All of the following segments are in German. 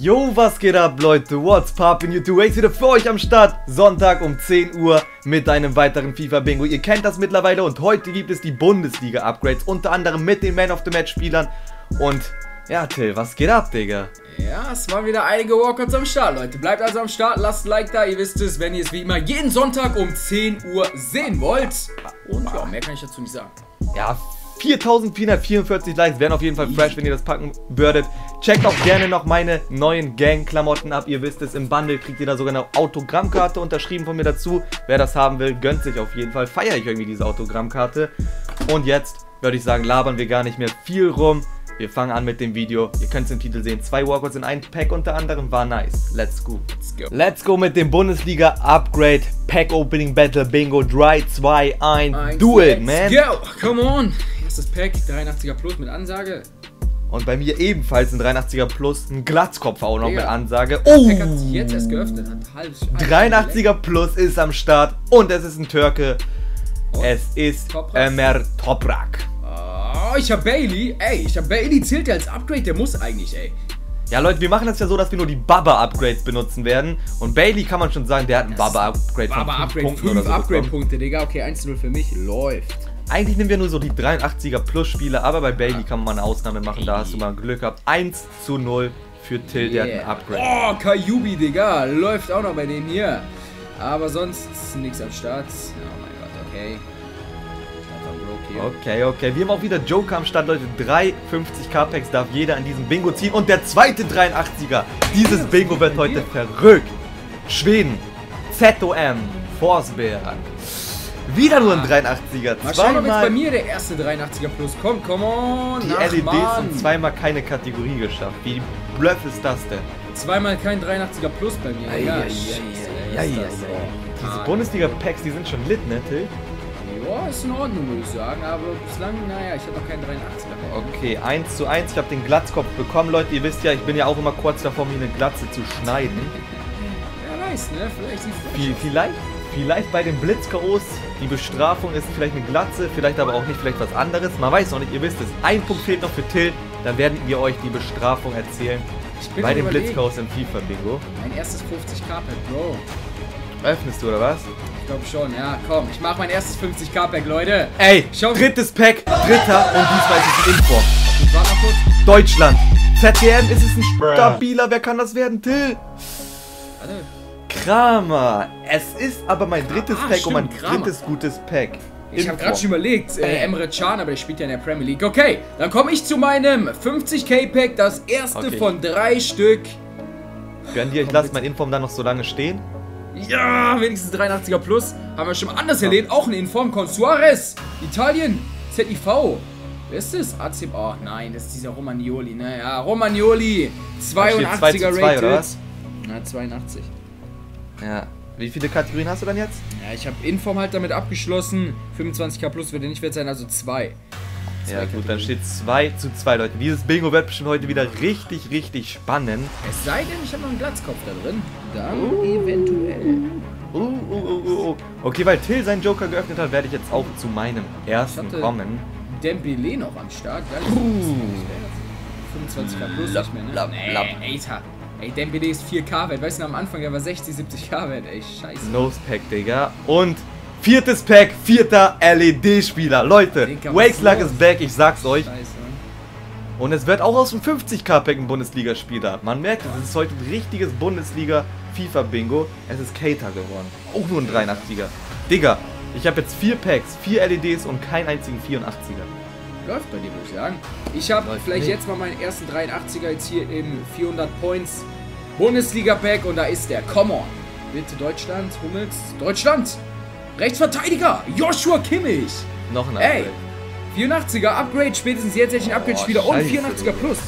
Yo, was geht ab, Leute? What's poppin' YouTube? Waze wieder für euch am Start. Sonntag um 10 Uhr mit einem weiteren FIFA-Bingo. Ihr kennt das mittlerweile und heute gibt es die Bundesliga-Upgrades. Unter anderem mit den Man-of-the-Match-Spielern. Und ja, Till, was geht ab, Digga? Ja, es waren wieder einige Walkouts am Start, Leute. Bleibt also am Start, lasst ein Like da. Ihr wisst es, wenn ihr es wie immer jeden Sonntag um 10 Uhr sehen wollt. Und ja, mehr kann ich dazu nicht sagen. Ja, 4444 Likes wären auf jeden Fall fresh, wenn ihr das packen würdet. Checkt auch gerne noch meine neuen Gang-Klamotten ab. Ihr wisst es, im Bundle kriegt ihr da sogar eine Autogrammkarte unterschrieben von mir dazu. Wer das haben will, gönnt sich auf jeden Fall. Feiere ich irgendwie diese Autogrammkarte. Und jetzt würde ich sagen, labern wir gar nicht mehr viel rum. Wir fangen an mit dem Video. Ihr könnt es im Titel sehen. Zwei Walkouts in einem Pack unter anderem. War nice. Let's go. Let's go, Let's go mit dem Bundesliga Upgrade Pack Opening Battle Bingo. 3, 2, 1. Do it, man. Go. Come on erstes Pack, 83er Plus mit Ansage. Und bei mir ebenfalls ein 83er Plus, ein Glatzkopf auch noch Digga. mit Ansage. Oh! Der hat sich jetzt erst geöffnet. Hat halb, halb 83er Plus ist am Start und es ist ein Türke. Und? Es ist Ömer Toprak. Oh, ich hab Bailey. Ey, ich hab Bailey. Zählt ja als Upgrade. Der muss eigentlich, ey. Ja, Leute, wir machen das ja so, dass wir nur die Baba-Upgrades benutzen werden. Und Bailey kann man schon sagen, der hat ein Baba-Upgrade von Baba 5 Punkten 5 oder so Upgrade-Punkte, Digga. Okay, 1-0 für mich. Läuft. Eigentlich nehmen wir nur so die 83er Plus Spiele, aber bei Bailey kann man mal eine Ausnahme machen, da hast du mal Glück gehabt. 1 zu 0 für Till, yeah. der hat ein Upgrade. Oh, Kayubi, Digga, läuft auch noch bei denen hier. Aber sonst nichts am Start. Oh mein Gott, okay. Okay, okay. Wir haben auch wieder Joker am Start, Leute. Drei 50k-Packs darf jeder in diesem Bingo ziehen. Und der zweite 83er. Dieses Bingo wird heute verrückt. Schweden. ZOM. Forsberg. Wieder nur ein 83er. Mal schauen, ob jetzt bei mir der erste 83er Plus kommt. Come on. Die LEDs Mann. sind zweimal keine Kategorie geschafft. Wie bluff ist das denn? Zweimal kein 83er Plus bei mir. Ja, ja, ja, ja, Diese Bundesliga-Packs, die sind schon lit, ne, Till? Ja, ist in Ordnung, würde ich sagen. Aber bislang, naja, ich habe noch keinen 83er. Okay, 1 zu 1. Ich habe den Glatzkopf bekommen, Leute. Ihr wisst ja, ich bin ja auch immer kurz davor, mir eine Glatze zu schneiden. Wer weiß, ne? Vielleicht sieht Vielleicht Vielleicht bei den Blitzkaos, die Bestrafung ist vielleicht eine Glatze, vielleicht aber auch nicht, vielleicht was anderes. Man weiß noch nicht, ihr wisst es. Ein Punkt fehlt noch für Till, dann werden wir euch die Bestrafung erzählen. bei den Blitzkaos im FIFA-Bingo. Mein erstes 50k-Pack, Bro. Öffnest du oder was? Ich glaube schon, ja. Komm, ich mache mein erstes 50k-Pack, Leute. Ey, Schau. drittes Pack, dritter und diesmal ist es Info. Deutschland. ZDM, ist es ein stabiler, wer kann das werden? Till. Warte. Kramer. Es ist aber mein drittes ah, Pack stimmt, und mein Kramer. drittes gutes Pack. Ich habe gerade schon überlegt, äh, Emre Can, aber der spielt ja in der Premier League. Okay, dann komme ich zu meinem 50k Pack, das erste okay. von drei Stück. Gönn dir, ich lasse mein Inform dann noch so lange stehen. Ja, wenigstens 83er Plus. Haben wir schon mal anders erlebt. Auch ein Inform con Suarez. Italien. ZIV. Wer ist das? AC. Oh nein, das ist dieser Romagnoli, ne? Ja, Romagnoli. 82er Rated. Oder was? Na, 82. Ja. Wie viele Kategorien hast du dann jetzt? Ja, ich habe Inform halt damit abgeschlossen. 25k plus würde nicht wert sein, also 2. Ja gut, dann steht 2 zu 2, Leute. Dieses Bingo wird bestimmt heute wieder richtig, richtig spannend. Es sei denn, ich habe noch einen Glatzkopf da drin. Dann uh, eventuell. Uh, uh, uh, uh, Okay, weil Till seinen Joker geöffnet hat, werde ich jetzt auch zu meinem ersten ich kommen. Dembele noch am Start. Geil. Uh. 25k plus nicht mehr, ne? Blab. Nee, Alter. Ey, Dembele ist 4K wert. Weißt du, am Anfang, der war 60, 70k wert. Ey, scheiße. Nose Pack, Digga. Und viertes Pack, vierter LED-Spieler. Leute, Wakeslug ist back, ich sag's euch. Scheiße. Und es wird auch aus dem 50k-Pack ein Bundesligaspieler. Man merkt, es ist heute ein richtiges Bundesliga-FIFA-Bingo. Es ist Cater geworden. Auch nur ein 83er. Digga, ich habe jetzt vier Packs, vier LEDs und keinen einzigen 84er. Läuft bei dir, würde ich sagen. Ich habe vielleicht nicht. jetzt mal meinen ersten 83er jetzt hier im 400 Points Bundesliga-Pack und da ist der. Come on. Bitte Deutschland, Hummels. Deutschland! Rechtsverteidiger! Joshua Kimmich! Noch ein Upgrade. Ey, 84er Upgrade, spätestens jetzt hätte ich einen Upgrade-Spieler und 84er Plus.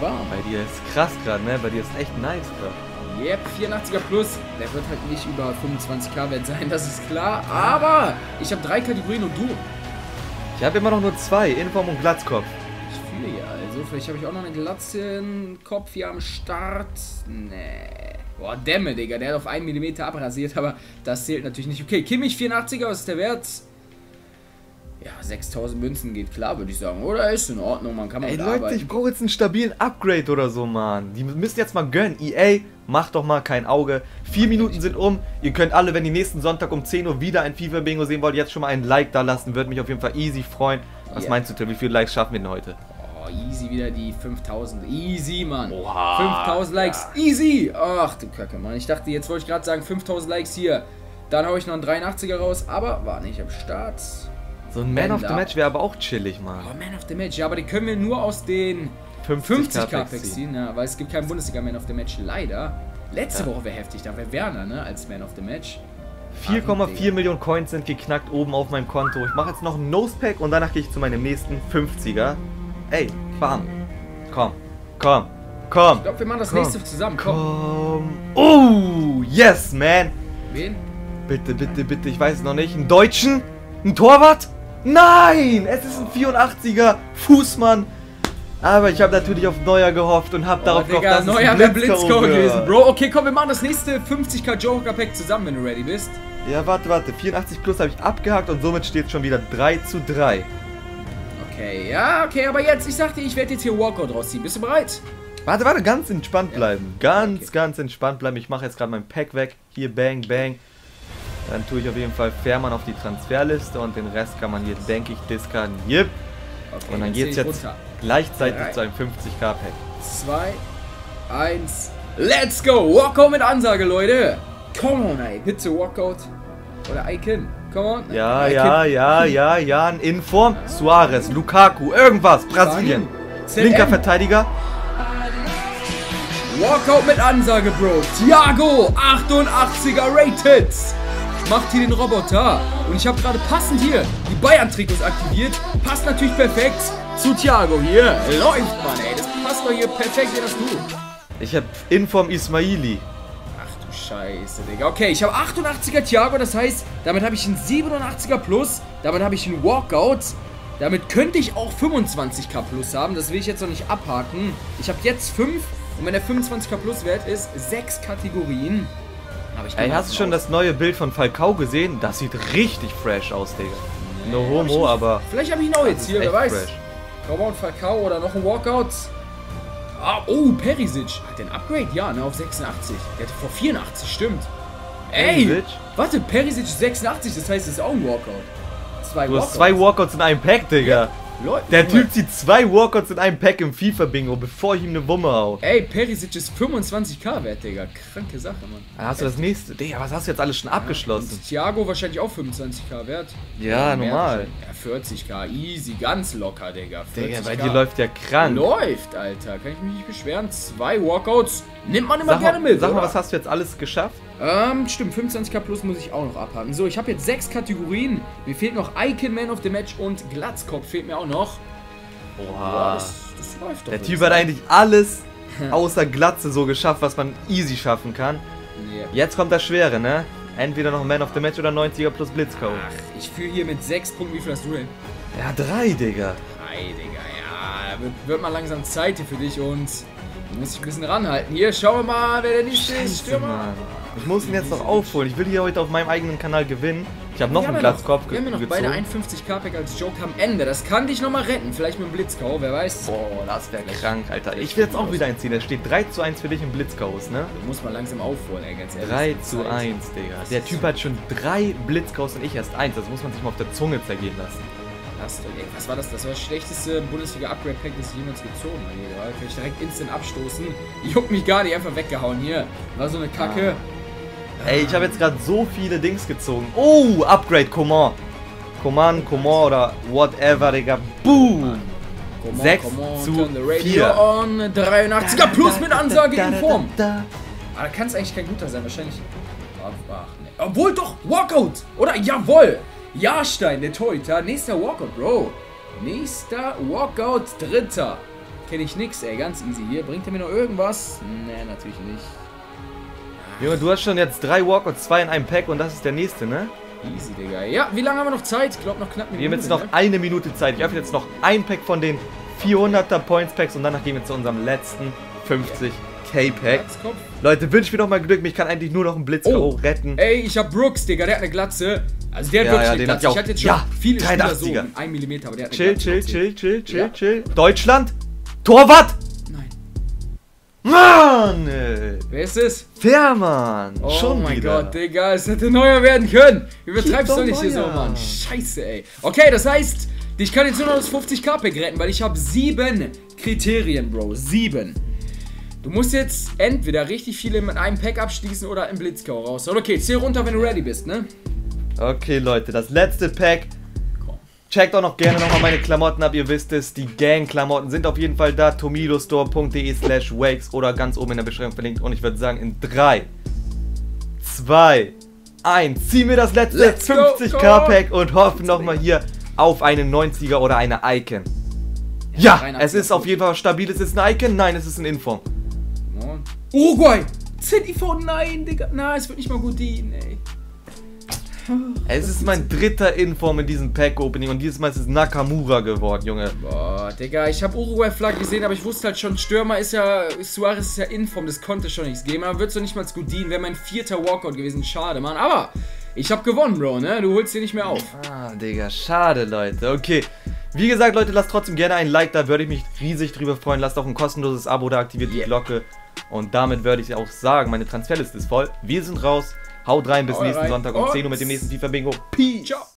Wow. Bei dir ist krass gerade, ne? Bei dir ist echt nice gerade. Yep, 84er Plus. Der wird halt nicht über 25k wert sein, das ist klar. Aber ich habe drei Kategorien und du. Ich habe immer noch nur zwei, Inform und Glatzkopf. Ich fühle ja, also vielleicht habe ich auch noch einen Glatzenkopf hier am Start. Nee. Boah, Dämme, Digga, der hat auf 1 mm abrasiert, aber das zählt natürlich nicht. Okay, Kimmich 84er, was ist der Wert? Ja, 6000 Münzen geht klar, würde ich sagen. Oder ist in Ordnung, man kann mal Ey Leute, arbeiten. ich brauche jetzt einen stabilen Upgrade oder so, Mann. Die müssen jetzt mal gönnen. EA, macht doch mal kein Auge. Vier Minuten sind um. Ihr könnt alle, wenn ihr nächsten Sonntag um 10 Uhr wieder ein FIFA-Bingo sehen wollt, jetzt schon mal ein Like da lassen. Würde mich auf jeden Fall easy freuen. Was Ja. meinst du, Tim? Wie viele Likes schaffen wir denn heute? Oh, easy wieder die 5000. Easy, Mann. Oha, 5000 Likes. Easy. Ach du Kacke, Mann. Ich dachte, jetzt wollte ich gerade sagen, 5000 Likes hier. Dann hau ich noch einen 83er raus, aber war nicht am Start. So ein Man of the. Match wäre aber auch chillig, Mann. Oh, Man of the Match. Ja, aber die können wir nur aus den 50k Packs ziehen, ja, weil es gibt keinen Bundesliga Man of the Match, leider. Letzte Ja. Woche wäre heftig, da wäre Werner, ne, als Man of the Match. 4,4 Millionen Coins sind geknackt oben auf meinem Konto. Ich mache jetzt noch ein Nosepack und danach gehe ich zu meinem nächsten 50er. Ey, bam. Komm, komm, komm. Ich glaube, wir machen das Komm. nächste zusammen. Komm. Komm. Oh, yes, man. Wen? Bitte, bitte, bitte, ich weiß es noch nicht. Einen Deutschen? Ein Torwart? Nein! Es ist ein 84er Fußmann. Aber ich habe natürlich auf Neuer gehofft und habe darauf oh, gehofft, Digga, dass neuer es wäre ein Blitzko gewesen. Bro, okay, komm, wir machen das nächste 50k Joker Pack zusammen, wenn du ready bist. Ja, warte, warte. 84 plus habe ich abgehakt und somit steht schon wieder 3 zu 3. Okay, ja, okay, aber jetzt, ich sagte, ich werde jetzt hier Walkout rausziehen. Bist du bereit? Warte, warte, ganz entspannt bleiben. Ganz, Okay. ganz entspannt bleiben. Ich mache jetzt gerade mein Pack weg. Hier, bang, bang. Dann tue ich auf jeden Fall Fährmann auf die Transferliste und den Rest kann man hier, denke ich, discarden. Yep. Okay, Und dann geht's ich jetzt runter. gleichzeitig Drei. zu einem 50k Pack. 2, 1, let's go! Walkout mit Ansage, Leute! Come on, ey, bitte Walkout. Oder Icon, come on. Ja, ja, ja, ja, ja. In Form. Suarez, Lukaku, irgendwas. Brasilien. Linker Verteidiger. Walkout mit Ansage, Bro. Thiago, 88er Rated. Macht hier den Roboter. Und ich habe gerade passend hier die Bayern-Trikots aktiviert. Passt natürlich perfekt zu Thiago hier. Läuft, Mann, ey. Das passt doch hier perfekt in das Du. Ich habe Inform Ismaili. Scheiße, Digga. Okay, ich habe 88er Thiago, das heißt, damit habe ich einen 87er Plus, damit habe ich einen Walkout. Damit könnte ich auch 25k Plus haben, das will ich jetzt noch nicht abhaken. Ich habe jetzt 5 und wenn der 25k Plus wert ist, 6 Kategorien. Aber ich Ey, gehe hast du schon das neue Bild von Falcao gesehen? Das sieht richtig fresh aus, Digga. No Nee, ich homo, aber. Vielleicht habe ich ihn auch jetzt hier, wer weiß. fresh. Trauma und Falcao oder noch ein Walkout. Ah, oh, Perisic. Hat der ein Upgrade? Ja, ne, auf 86. Der hatte vor 84, stimmt. Ey, Perisic? warte, Perisic ist 86, das heißt, es ist auch ein Walkout. Zwei Du hast zwei Walkouts in einem Pack, Digga. Leute, Der. Typ zieht zwei Walkouts in einem Pack im FIFA-Bingo, bevor ich ihm eine Wumme hau. Ey, Perisic ist 25k wert, Digga. Kranke Sache, Mann. Dann hast du das nächste. Digga, was hast du jetzt alles schon abgeschlossen? Und Thiago wahrscheinlich auch 25k wert. Ja, mehr normal. Ja, 40k, easy, ganz locker, Digga. 40k. Digga, bei dir läuft ja krank. Läuft, Alter. Kann ich mich nicht beschweren. Zwei Walkouts nimmt man immer Sag gerne mal, mit. sag mal, oder? was hast du jetzt alles geschafft? Ähm, stimmt, 25k plus muss ich auch noch abhaken. So, ich habe jetzt sechs Kategorien. Mir fehlt noch Icon Man of the Match und Glatzkopf fehlt mir auch noch. Boah, das, das läuft doch. Der Typ hat eigentlich alles außer Glatze so geschafft, was man easy schaffen kann. Ja. Jetzt kommt das Schwere, ne? Entweder noch Man of the Match oder 90er plus Blitzcode. Ach, ich führe hier mit sechs Punkten. Wie viel hast du denn? Ja, drei, Digga. Drei, Digga, ja. Wird, wird mal langsam Zeit hier für dich und du musst dich ein bisschen ranhalten. Hier, schauen wir mal, wer der nächste ist. Scheiße, Stürmer. Mann. Ich muss ihn jetzt noch aufholen. Ich will hier heute auf meinem eigenen Kanal gewinnen. Ich habe noch einen ja Glatzkopf Wir haben ja noch beide gezogen. 51k-Pack als Joke am Ende. Das kann dich nochmal retten. Vielleicht mit dem Blitzkau, wer weiß. Boah, das wäre krank, Alter. Ich will jetzt auch wieder einziehen. Es steht 3 zu 1 für dich im Blitzkaus, ne? Du musst mal langsam aufholen, ey, ganz ehrlich. 3 Es ist zu Zeit. 1, Digga. Der Typ hat schon drei Blitzkaus und ich erst eins. Das muss man sich mal auf der Zunge zergehen lassen. Ey, was war das? Das war das schlechteste Bundesliga-Upgrade-Pack, das ich jemals gezogen habe. Alter. Kann ich direkt instant abstoßen. Juckt mich gar nicht, einfach weggehauen hier. War so eine Kacke. Ey, ich habe jetzt gerade so viele Dings gezogen. Oh, Upgrade, Coman. Coman, Coman oder whatever, Digga. Boom. Come on, Sechs come on, zu turn the radio vier. on. 83er plus mit Ansage in Form. Aber da kann es eigentlich kein guter sein, wahrscheinlich. Ach, ach, nee. Obwohl doch, Walkout! Oder? Jawohl! Jahrstein, der Torhüter. Nächster Walkout, Bro. Nächster Walkout, dritter. Kenne ich nix, ey, ganz easy. Hier, bringt er mir noch irgendwas? Nee, natürlich nicht. Junge, du hast schon jetzt drei Walkouts, zwei in einem Pack und das ist der nächste, ne? Easy, Digga. Ja, wie lange haben wir noch Zeit? Ich glaube noch knapp eine Wir haben jetzt Minute, noch eine Minute Zeit. Ich öffne jetzt noch ein Pack von den 400er Points Packs und danach gehen wir zu unserem letzten 50k ne? Pack. Leute, wünsch mir doch mal Glück. Mich kann eigentlich nur noch ein Blitz Oh. retten. Ey, ich hab Brooks, Digga, der hat eine Glatze. Also der hat Ja, wirklich ja, den hat Ich hatte jetzt schon ja, viele Spieler so 83er. um 1 mm, aber der hat Chill, chill, chill, chill, chill, Ja. chill. Deutschland. Torwart. Nein. Mann. ey. Wer ist es? Fährmann. Oh Schon mein wieder. Gott, Digga, es hätte neuer werden können. Übertreibst doch nicht hier so. Mann. Scheiße, ey. Okay, das heißt, ich kann jetzt nur noch das 50k-Pack retten, weil ich habe sieben Kriterien, Bro. Sieben. Du musst jetzt entweder richtig viele mit einem Pack abschließen oder im Blitzkau raus. Okay, zähl runter, wenn du ready bist, ne? Okay, Leute, das letzte Pack. Checkt auch noch gerne nochmal meine Klamotten ab, ihr wisst es. Die Gang-Klamotten sind auf jeden Fall da. tomilostore.de slash wakes oder ganz oben in der Beschreibung verlinkt. Und ich würde sagen, in 3, 2, 1, ziehen wir das letzte Let's go, 50k-Pack und hoffen nochmal hier auf einen 90er oder eine Icon. Ja, 83er es ist auf jeden Fall stabil. Es ist ein Icon? Nein, es ist ein Inform. Uruguay! ZIV, nein, Digga. Nein, es wird nicht mal gut dienen, ey. Es ist mein dritter Inform in diesem Pack-Opening und dieses Mal ist es Nakamura geworden, Junge. Boah, Digga, ich habe Uruguay-Flagge gesehen, aber ich wusste halt schon, Stürmer ist ja, Suarez ist ja Inform, das konnte schon nichts geben. Aber wird so nicht mal gut dienen, wäre mein vierter Walkout gewesen. Schade, Mann. Aber ich habe gewonnen, Bro, ne? Du holst dir nicht mehr auf. Ah, Digga, schade, Leute. Okay. Wie gesagt, Leute, lasst trotzdem gerne ein Like da, würde ich mich riesig drüber freuen. Lasst auch ein kostenloses Abo da, aktiviert die. Glocke. Und damit würde ich auch sagen, meine Transferliste ist voll. Wir sind raus. Haut rein, bis Haut nächsten rein. Sonntag um Und 10 Uhr mit dem nächsten FIFA Bingo. Peace. Ciao.